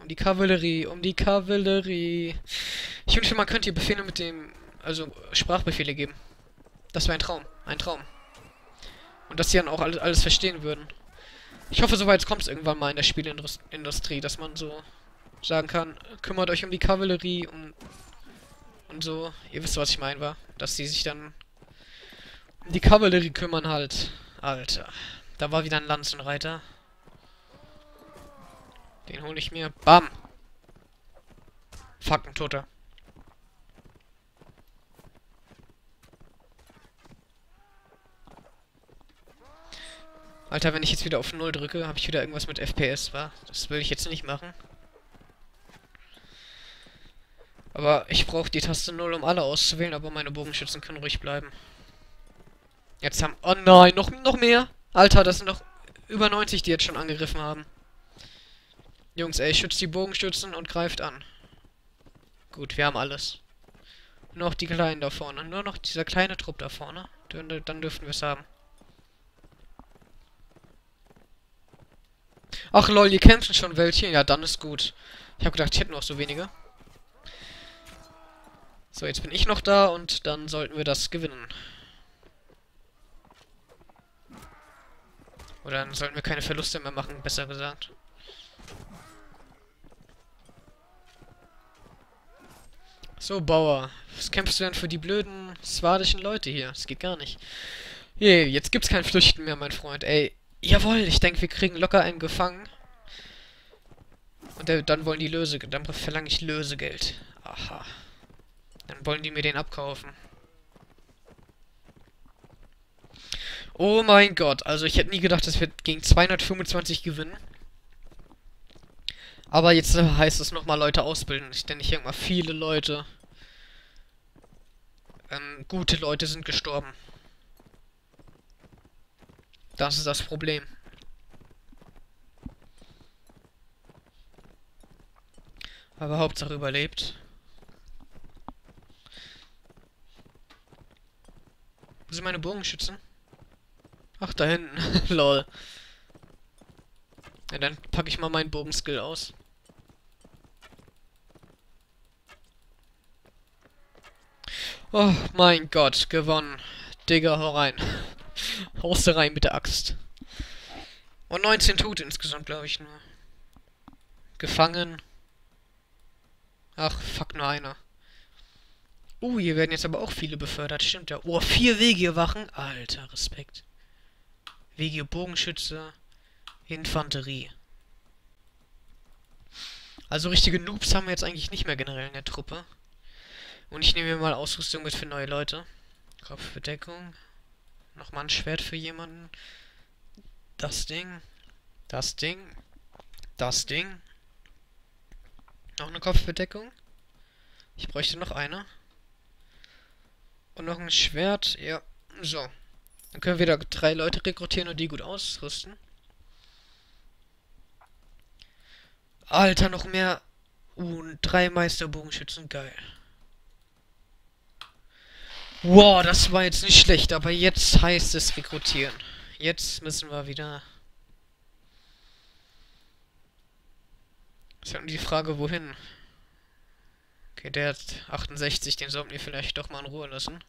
Um die Kavallerie, um die Kavallerie. Ich wünschte, man könnte hier Befehle mit dem, also Sprachbefehle geben. Das wäre ein Traum, ein Traum. Und dass sie dann auch alles, alles verstehen würden. Ich hoffe, soweit kommt es irgendwann mal in der Spielindustrie, dass man so sagen kann, kümmert euch um die Kavallerie um, und so. Ihr wisst, was ich meine, war. Dass sie sich dann um die Kavallerie kümmern halt. Alter. Da war wieder ein Lanzenreiter. Den hole ich mir. Bam! Fuck, ein Toter. Alter, wenn ich jetzt wieder auf 0 drücke, habe ich wieder irgendwas mit FPS, wa? Das will ich jetzt nicht machen. Aber ich brauche die Taste 0, um alle auszuwählen, aber meine Bogenschützen können ruhig bleiben. Jetzt haben... Oh nein, noch, noch mehr! Alter, das sind noch über 90, die jetzt schon angegriffen haben. Jungs, ey, schützt die Bogenschützen und greift an. Gut, wir haben alles. Nur noch die Kleinen da vorne. Nur noch dieser kleine Trupp da vorne. Dann, dürften wir es haben. Ach lol, hier kämpfen schon welche. Ja, dann ist gut. Ich habe gedacht, ich hätte noch so wenige. So, jetzt bin ich noch da und dann sollten wir das gewinnen. Oder dann sollten wir keine Verluste mehr machen, besser gesagt. So, Bauer. Was kämpfst du denn für die blöden swadischen Leute hier? Das geht gar nicht. Je, jetzt gibt's kein Flüchten mehr, mein Freund. Ey, jawohl, ich denke, wir kriegen locker einen gefangen. Und der, dann wollen die Löse... Dann verlange ich Lösegeld. Aha. Dann wollen die mir den abkaufen. Oh mein Gott, also ich hätte nie gedacht, dass wir gegen 225 gewinnen. Aber jetzt heißt es nochmal Leute ausbilden. Denn ich denke mal, viele Leute, ähm, gute Leute sind gestorben. Das ist das Problem. Aber Hauptsache überlebt. Wo sind meine Bogenschützen? Ach, da hinten. Lol. Ja, dann packe ich mal meinen Bogenskill aus. Oh mein Gott, gewonnen. Digga, hau rein. Haust rein mit der Axt. Und 19 Tote insgesamt, glaube ich nur. Gefangen. Ach, fuck, nur einer. Uh, hier werden jetzt aber auch viele befördert, stimmt ja. Oh, vier Wegierwachen. Alter, Respekt. Wegier Bogenschütze. Infanterie. Also richtige Noobs haben wir jetzt eigentlich nicht mehr generell in der Truppe. Und ich nehme mir mal Ausrüstung mit für neue Leute. Kopfbedeckung. Nochmal ein Schwert für jemanden. Das Ding. Das Ding. Das Ding. Noch eine Kopfbedeckung. Ich bräuchte noch eine. Und noch ein Schwert. Ja, so. Dann können wir da drei Leute rekrutieren und die gut ausrüsten. Alter, noch mehr. Uh, drei Meisterbogenschützen. Geil. Wow, das war jetzt nicht schlecht, aber jetzt heißt es rekrutieren. Jetzt müssen wir wieder... Ist ja die Frage, wohin? Okay, der hat 68, den sollten wir vielleicht doch mal in Ruhe lassen.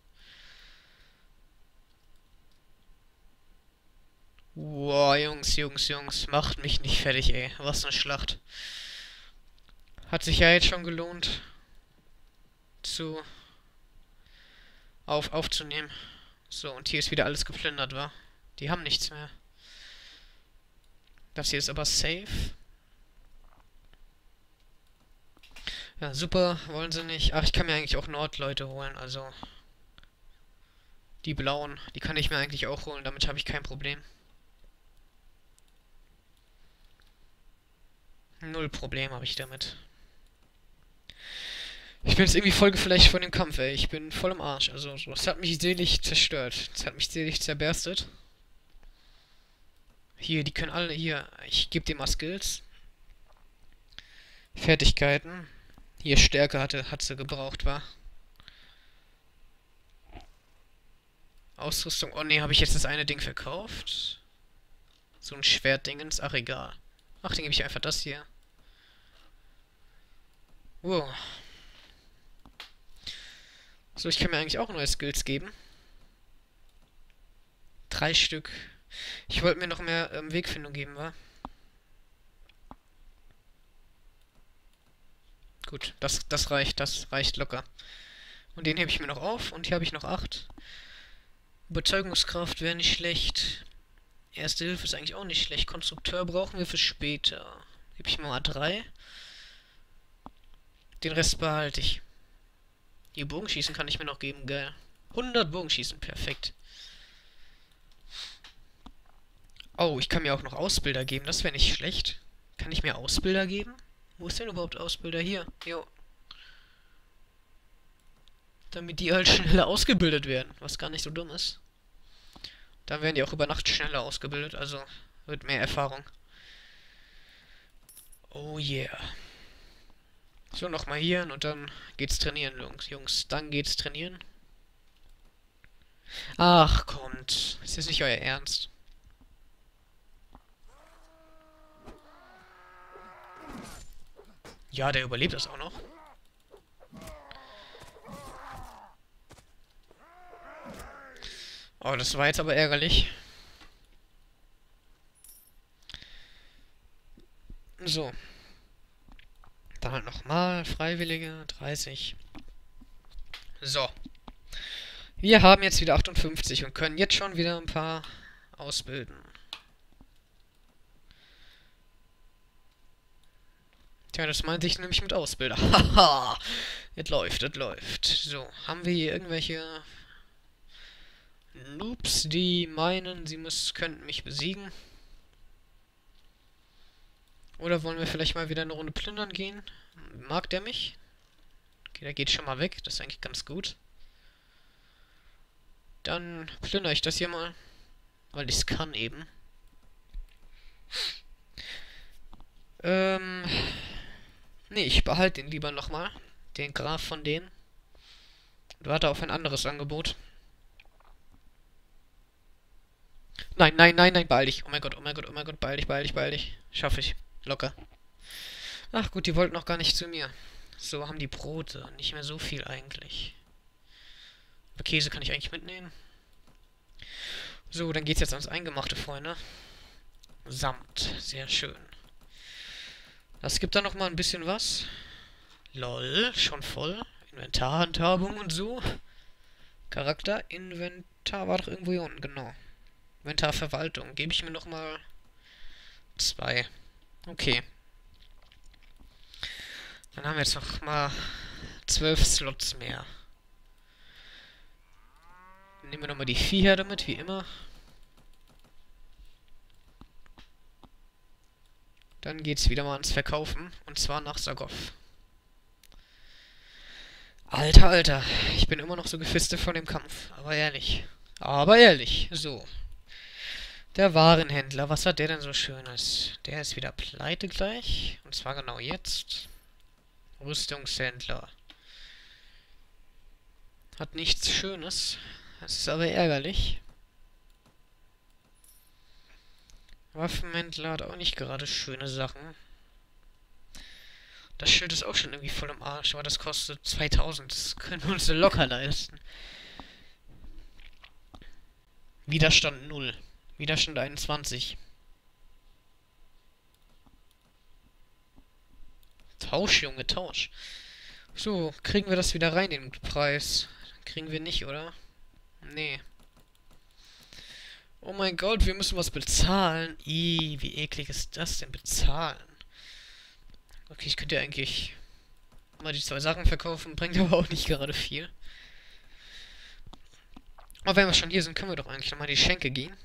Wow, Jungs, Jungs, Jungs, macht mich nicht fertig, ey. Was eine Schlacht. Hat sich ja jetzt schon gelohnt, zu auf aufzunehmen. So, und hier ist wieder alles geplündert, wa? Die haben nichts mehr. Das hier ist aber safe. Ja, super, wollen sie nicht. Ach, ich kann mir eigentlich auch Nordleute holen, also... Die blauen, die kann ich mir eigentlich auch holen, damit habe ich kein Problem. Null Problem habe ich damit. Ich bin jetzt irgendwie voll geflasht von dem Kampf, ey. Ich bin voll im Arsch. Also, das hat mich selig zerstört. Das hat mich selig zerberstet. Hier, die können alle... Hier, ich gebe dir mal Skills. Fertigkeiten. Hier Stärke hatte, hat sie gebraucht, war. Ausrüstung. Oh ne, habe ich jetzt das eine Ding verkauft? So ein Schwertdingens. Ach, egal. Ach, dann gebe ich einfach das hier. Wow. So, ich kann mir eigentlich auch neue Skills geben. Drei Stück. Ich wollte mir noch mehr ähm, Wegfindung geben, wa? Gut, das, das reicht, das reicht locker. Und den hebe ich mir noch auf und hier habe ich noch acht. Überzeugungskraft wäre nicht schlecht. Erste Hilfe ist eigentlich auch nicht schlecht. Konstrukteur brauchen wir für später. Gebe ich mal A3. Den Rest behalte ich. Die Bogenschießen kann ich mir noch geben, geil. 100 Bogenschießen, perfekt. Oh, ich kann mir auch noch Ausbilder geben, das wäre nicht schlecht. Kann ich mir Ausbilder geben? Wo ist denn überhaupt Ausbilder? Hier, jo. Damit die halt schneller ausgebildet werden, was gar nicht so dumm ist. Dann werden die auch über Nacht schneller ausgebildet, also wird mehr Erfahrung. Oh yeah. So, nochmal hier und dann geht's trainieren, Jungs. Jungs, dann geht's trainieren. Ach, kommt. Ist das nicht euer Ernst? Ja, der überlebt das auch noch. Oh, das war jetzt aber ärgerlich. So. Dann halt nochmal Freiwillige, 30. So. Wir haben jetzt wieder 58 und können jetzt schon wieder ein paar ausbilden. Tja, das meinte ich nämlich mit Ausbilder. Haha, es läuft, es läuft. So, haben wir hier irgendwelche Noobs, die meinen, sie müssen, könnten mich besiegen? Oder wollen wir vielleicht mal wieder eine Runde plündern gehen? Mag der mich? Okay, der geht schon mal weg. Das ist eigentlich ganz gut. Dann plündere ich das hier mal. Weil ich es kann eben. Ähm... Nee, ich behalte den lieber nochmal. Den Graf von denen. Und warte auf ein anderes Angebot. Nein, nein, nein, nein, beeil dich. Oh mein Gott, oh mein Gott, oh mein Gott, beeil dich, beeil dich, beeil dich. Schaffe ich. Locker. Ach gut, die wollten noch gar nicht zu mir. So haben die Brote. Nicht mehr so viel eigentlich. Aber Käse kann ich eigentlich mitnehmen. So, dann geht's jetzt ans Eingemachte, Freunde. Samt. Sehr schön. Das gibt da noch mal ein bisschen was. Lol, schon voll. Inventarhandhabung und so. Charakter, Inventar war doch irgendwo hier unten, genau. Inventarverwaltung. Gebe ich mir noch mal zwei. Okay. Dann haben wir jetzt noch mal zwölf Slots mehr. nehmen wir noch mal die Viehherde mit, wie immer. Dann geht's wieder mal ans Verkaufen. Und zwar nach Sagov. Alter, Alter. Ich bin immer noch so gefistet von dem Kampf. Aber ehrlich. Aber ehrlich. So. Der Warenhändler. Was hat der denn so Schönes? Der ist wieder pleite gleich. Und zwar genau jetzt. Rüstungshändler. Hat nichts Schönes. Das ist aber ärgerlich. Waffenhändler hat auch nicht gerade schöne Sachen. Das Schild ist auch schon irgendwie voll im Arsch, aber das kostet 2000. Das können wir uns locker leisten. Widerstand 0. Widerstand 21. Tausch, Junge, Tausch. So, kriegen wir das wieder rein, den Preis? Kriegen wir nicht, oder? Nee. Oh mein Gott, wir müssen was bezahlen. Ih, wie eklig ist das denn? Bezahlen. Okay, ich könnte ja eigentlich mal die zwei Sachen verkaufen, bringt aber auch nicht gerade viel. Aber wenn wir schon hier sind, können wir doch eigentlich nochmal die Schenke gehen.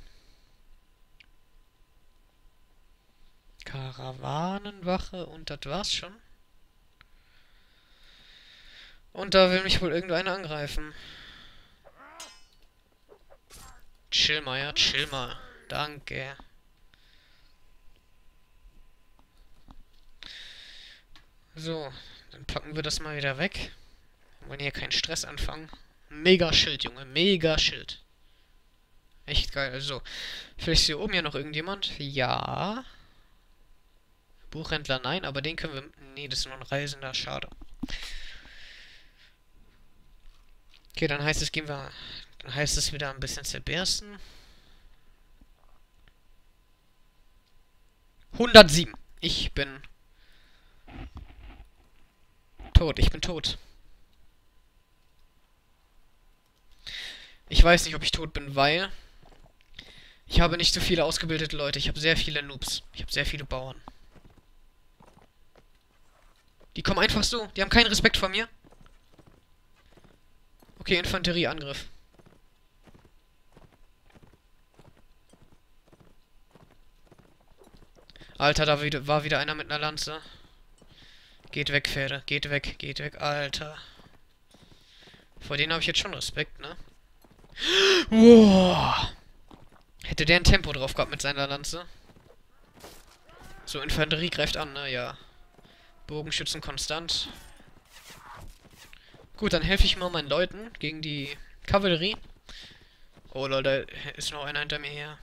Karawanenwache und das war's schon. Und da will mich wohl irgendeiner angreifen. Chill mal, ja, chill mal. Danke. So, dann packen wir das mal wieder weg. Wir wollen hier keinen Stress anfangen. Mega Schild, Junge. Mega Schild. Echt geil. Also, vielleicht ist hier oben ja noch irgendjemand. Ja. Buchhändler, nein, aber den können wir... Nee, das ist nur ein Reisender. Schade. Okay, dann heißt es, gehen wir. Dann heißt es wieder ein bisschen zerbersten. 107. Ich bin tot. Ich bin tot. Ich weiß nicht, ob ich tot bin, weil ich habe nicht so viele ausgebildete Leute. Ich habe sehr viele Noobs. Ich habe sehr viele Bauern. Die kommen einfach so. Die haben keinen Respekt vor mir. Okay, Infanterieangriff. Alter, da war wieder einer mit einer Lanze. Geht weg, Pferde. Geht weg, geht weg. Alter. Vor denen habe ich jetzt schon Respekt, ne? Wow. Hätte der ein Tempo drauf gehabt mit seiner Lanze. So, Infanterie greift an, ne? Ja. Bogenschützen konstant. Gut, dann helfe ich mal meinen Leuten gegen die Kavallerie. Oh Leute, da ist noch einer hinter mir her.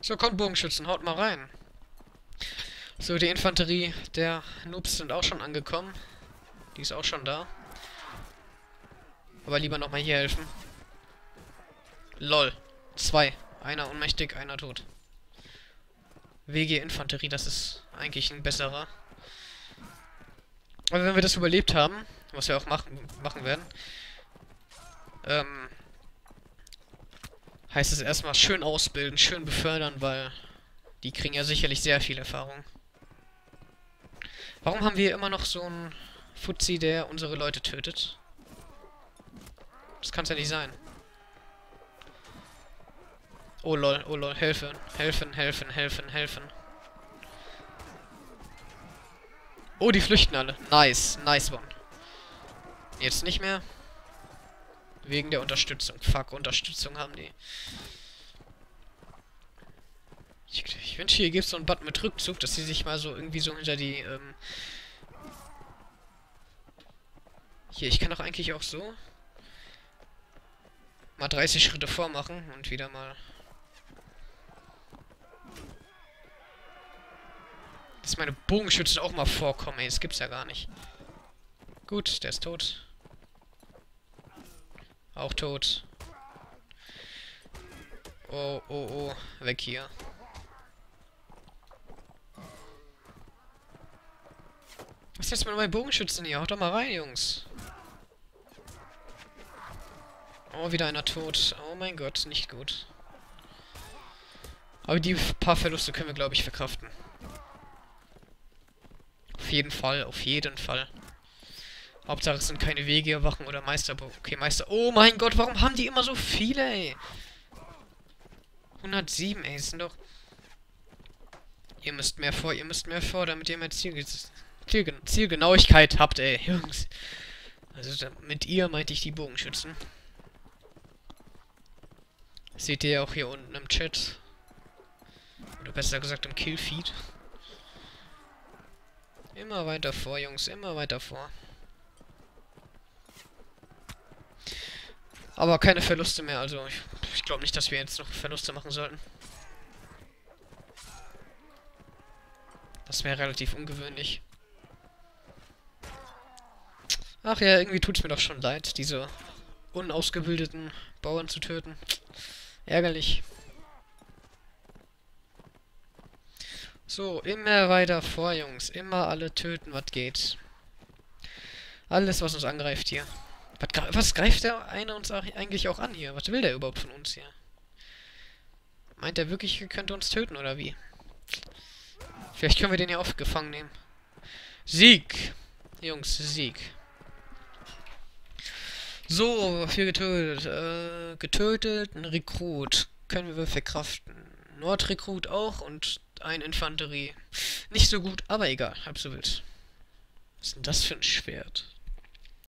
So, kommt Bogenschützen, haut mal rein. So, die Infanterie der Noobs sind auch schon angekommen. Die ist auch schon da. Aber lieber nochmal hier helfen. LOL. Zwei. Einer ohnmächtig, einer tot. WG Infanterie, das ist eigentlich ein besserer. Aber wenn wir das überlebt haben, was wir auch machen, machen werden, ähm, heißt es erstmal schön ausbilden, schön befördern, weil die kriegen ja sicherlich sehr viel Erfahrung. Warum haben wir immer noch so einen Fuzzi, der unsere Leute tötet? Das kann's ja nicht sein. Oh lol, oh lol, helfen, helfen, helfen, helfen, helfen. Oh, die flüchten alle. Nice, nice one. Jetzt nicht mehr. Wegen der Unterstützung. Fuck, Unterstützung haben die. Ich, ich wünsche, hier gibt es so einen Button mit Rückzug, dass sie sich mal so irgendwie so hinter die, ähm Hier, ich kann doch eigentlich auch so mal 30 Schritte vormachen und wieder mal Dass meine Bogenschützen auch mal vorkommen, ey. Das gibt's ja gar nicht. Gut, der ist tot. Auch tot. Oh, oh, oh. Weg hier. Was ist jetzt mit meinen Bogenschützen hier? Haut doch mal rein, Jungs. Oh, wieder einer tot. Oh mein Gott, nicht gut. Aber die paar Verluste können wir, glaube ich, verkraften. Auf jeden Fall, auf jeden Fall. Hauptsache es sind keine Wegewachen oder Meister. Okay, Meister. Oh mein Gott, warum haben die immer so viele, ey? 107, ey, das sind doch... Ihr müsst mehr vor, ihr müsst mehr vor, damit ihr mehr Ziel, Ziel Zielgenauigkeit habt, ey, Jungs. Also mit ihr meinte ich die Bogenschützen. Seht ihr auch hier unten im Chat. Oder besser gesagt im Killfeed. Immer weiter vor, Jungs, immer weiter vor. Aber keine Verluste mehr, also ich, ich glaube nicht, dass wir jetzt noch Verluste machen sollten. Das wäre relativ ungewöhnlich. Ach ja, irgendwie tut es mir doch schon leid, diese unausgebildeten Bauern zu töten. Ärgerlich. So, immer weiter vor, Jungs. Immer alle töten, was geht. Alles, was uns angreift hier. Was, was greift der eine uns eigentlich auch an hier? Was will der überhaupt von uns hier? Meint er wirklich, er könnte uns töten, oder wie? Vielleicht können wir den ja auch gefangen nehmen. Sieg! Jungs, Sieg. So, viel getötet. Äh, getötet, ein Rekrut. Können wir verkraften. Nordrekrut auch und ein Infanterie. Nicht so gut, aber egal, halb so wild. Was ist denn das für ein Schwert?